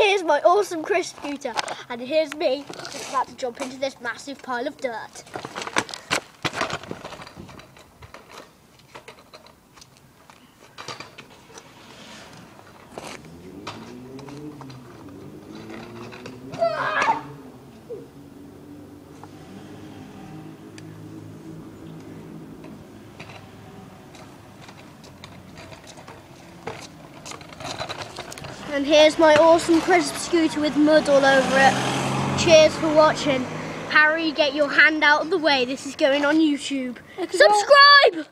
here's my awesome crisp scooter. And here's me just about to jump into this massive pile of dirt. And here's my awesome crisp scooter with mud all over it. Cheers for watching. Harry, get your hand out of the way. This is going on YouTube. Subscribe!